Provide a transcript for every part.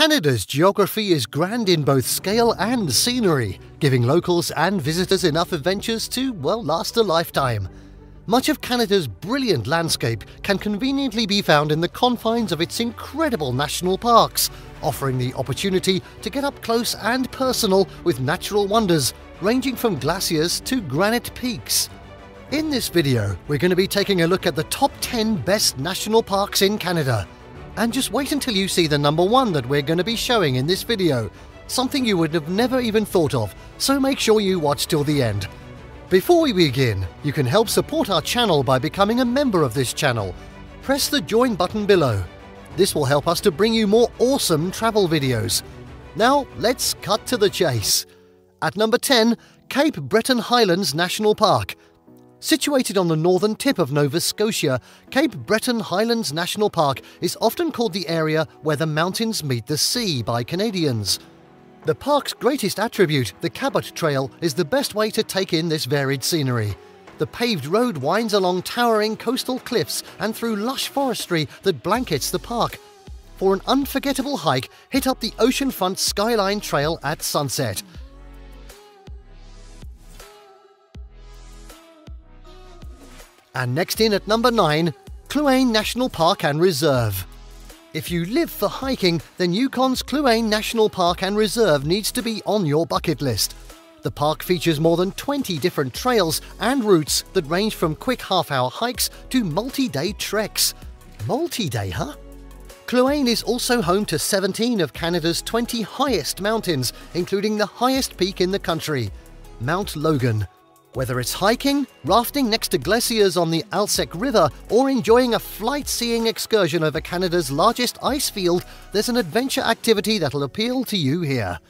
Canada's geography is grand in both scale and scenery, giving locals and visitors enough adventures to, well, last a lifetime. Much of Canada's brilliant landscape can conveniently be found in the confines of its incredible national parks, offering the opportunity to get up close and personal with natural wonders ranging from glaciers to granite peaks. In this video, we're going to be taking a look at the top 10 best national parks in Canada. And just wait until you see the number one that we're going to be showing in this video, something you would have never even thought of, so make sure you watch till the end. Before we begin, you can help support our channel by becoming a member of this channel. Press the join button below. This will help us to bring you more awesome travel videos. Now, let's cut to the chase. At number 10, Cape Breton Highlands National Park. Situated on the northern tip of Nova Scotia, Cape Breton Highlands National Park is often called the area where the mountains meet the sea by Canadians. The park's greatest attribute, the Cabot Trail, is the best way to take in this varied scenery. The paved road winds along towering coastal cliffs and through lush forestry that blankets the park. For an unforgettable hike, hit up the oceanfront Skyline Trail at sunset. And next in at number 9, Kluane National Park and Reserve. If you live for hiking, then Yukon's Kluane National Park and Reserve needs to be on your bucket list. The park features more than 20 different trails and routes that range from quick half hour hikes to multi day treks. Multi day, huh? Kluane is also home to 17 of Canada's 20 highest mountains, including the highest peak in the country, Mount Logan. Whether it's hiking, rafting next to glaciers on the Alsek River, or enjoying a flight seeing excursion over Canada's largest ice field, there's an adventure activity that'll appeal to you here.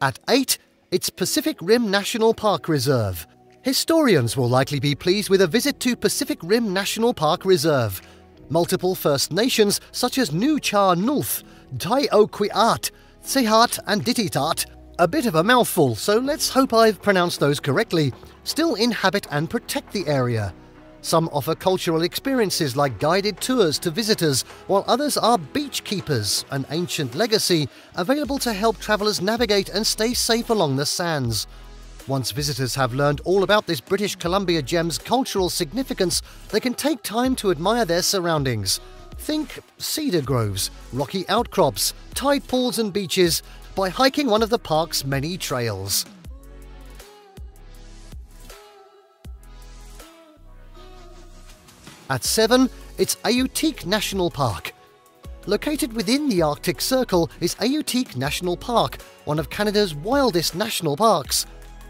At 8, it's Pacific Rim National Park Reserve. Historians will likely be pleased with a visit to Pacific Rim National Park Reserve. Multiple First Nations, such as Nuu-chah-nulth, Tai Taiokwiat, Sihat and Ditidaht, a bit of a mouthful, so let's hope I've pronounced those correctly, still inhabit and protect the area. Some offer cultural experiences like guided tours to visitors, while others are beach keepers, an ancient legacy available to help travellers navigate and stay safe along the sands. Once visitors have learned all about this British Columbia gem's cultural significance, they can take time to admire their surroundings. Think cedar groves, rocky outcrops, tide pools and beaches by hiking one of the park's many trails. At 7, it's Auyuittuq National Park. Located within the Arctic Circle is Auyuittuq National Park, one of Canada's wildest national parks.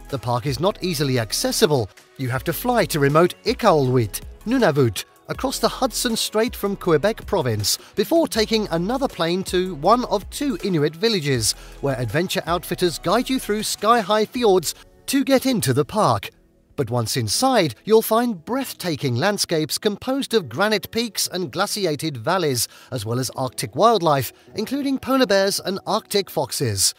The park is not easily accessible. You have to fly to remote Iqaluit, Nunavut, across the Hudson Strait from Quebec province before taking another plane to one of two Inuit villages, where adventure outfitters guide you through sky high fjords to get into the park. But once inside, you'll find breathtaking landscapes composed of granite peaks and glaciated valleys, as well as Arctic wildlife, including polar bears and Arctic foxes.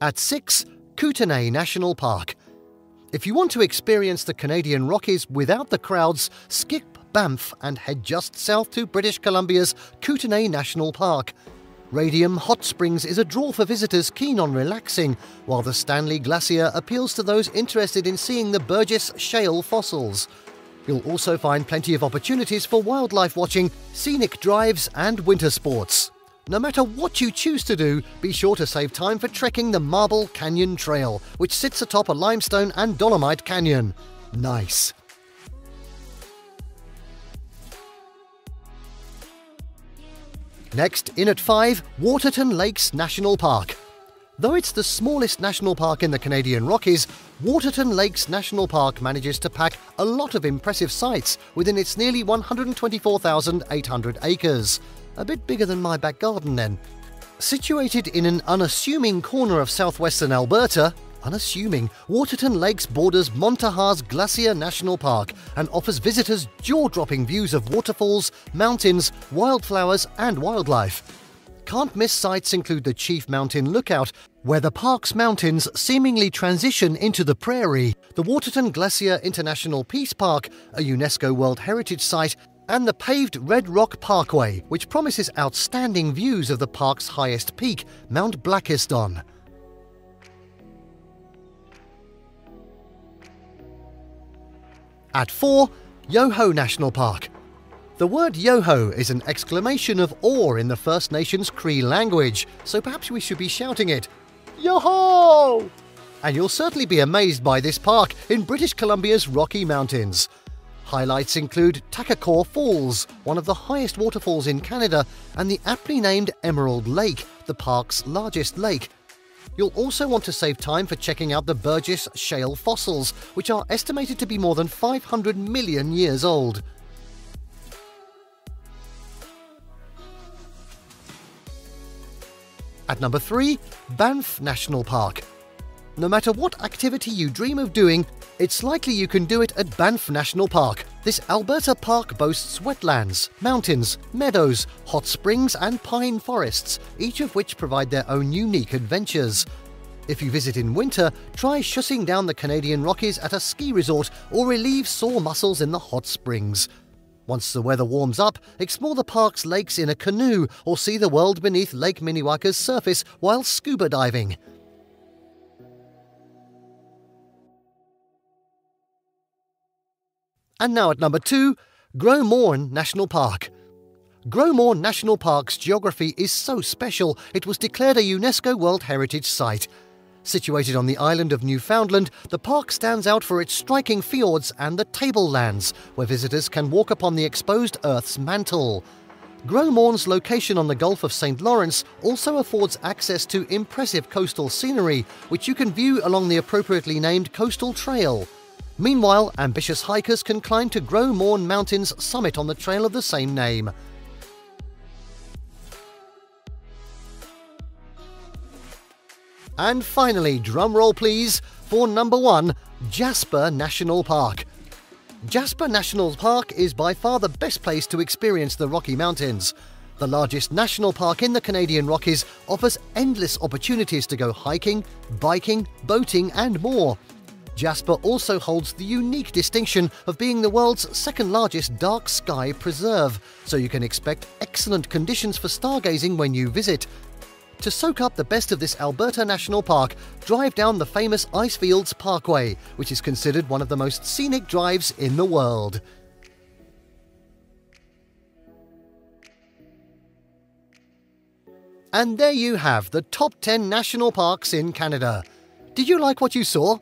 At 6, Kootenay National Park. If you want to experience the Canadian Rockies without the crowds, skip Banff and head just south to British Columbia's Kootenay National Park. Radium Hot Springs is a draw for visitors keen on relaxing, while the Stanley Glacier appeals to those interested in seeing the Burgess Shale fossils. You'll also find plenty of opportunities for wildlife watching, scenic drives, and winter sports. No matter what you choose to do, be sure to save time for trekking the Marble Canyon Trail, which sits atop a limestone and dolomite canyon. Nice. Next, in at 5, Waterton Lakes National Park. Though it's the smallest national park in the Canadian Rockies, Waterton Lakes National Park manages to pack a lot of impressive sights within its nearly 124,800 acres. A bit bigger than my back garden then. Situated in an unassuming corner of southwestern Alberta, unassuming, Waterton Lakes borders Montana's Glacier National Park and offers visitors jaw-dropping views of waterfalls, mountains, wildflowers and wildlife. Can't miss sights include the Chief Mountain Lookout, Where the park's mountains seemingly transition into the prairie, the Waterton Glacier International Peace Park, a UNESCO World Heritage Site, and the paved Red Rock Parkway, which promises outstanding views of the park's highest peak, Mount Blakiston. At 4, Yoho National Park. The word Yoho is an exclamation of awe in the First Nations Cree language, so perhaps we should be shouting it. Yoho! And you'll certainly be amazed by this park in British Columbia's Rocky Mountains. Highlights include Takakkaw Falls, one of the highest waterfalls in Canada, and the aptly named Emerald Lake, the park's largest lake, You'll also want to save time for checking out the Burgess Shale fossils, which are estimated to be more than 500 million years old. At number 3, Banff National Park. No matter what activity you dream of doing, it's likely you can do it at Banff National Park. This Alberta park boasts wetlands, mountains, meadows, hot springs, and pine forests, each of which provide their own unique adventures. If you visit in winter, try shussing down the Canadian Rockies at a ski resort or relieve sore muscles in the hot springs. Once the weather warms up, explore the park's lakes in a canoe or see the world beneath Lake Minnewanka's surface while scuba diving. And now at number two, Gros Morne National Park. Gros Morne National Park's geography is so special it was declared a UNESCO World Heritage Site. Situated on the island of Newfoundland, the park stands out for its striking fjords and the tablelands, where visitors can walk upon the exposed Earth's mantle. Gros Morne's location on the Gulf of St. Lawrence also affords access to impressive coastal scenery, which you can view along the appropriately named Coastal Trail. Meanwhile, ambitious hikers can climb to Gros Morne Mountain's summit on the trail of the same name. And finally, drumroll please, for number one, Jasper National Park. Jasper National Park is by far the best place to experience the Rocky Mountains. The largest national park in the Canadian Rockies offers endless opportunities to go hiking, biking, boating, and more. Jasper also holds the unique distinction of being the world's second largest dark sky preserve, so you can expect excellent conditions for stargazing when you visit. To soak up the best of this Alberta National Park, drive down the famous Icefields Parkway, which is considered one of the most scenic drives in the world. And there you have the top 10 national parks in Canada. Did you like what you saw?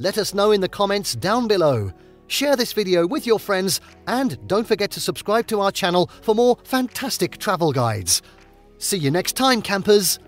Let us know in the comments down below. Share this video with your friends and don't forget to subscribe to our channel for more fantastic travel guides. See you next time, campers!